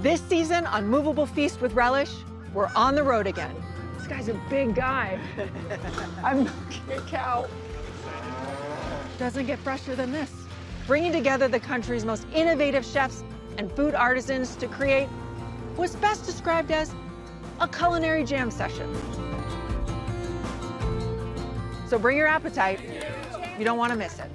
This season on Moveable Feast with Relish, we're on the road again. This guy's a big guy. I'm milking a cow. Doesn't get fresher than this. Bringing together the country's most innovative chefs and food artisans to create what's best described as a culinary jam session. So bring your appetite. You don't want to miss it.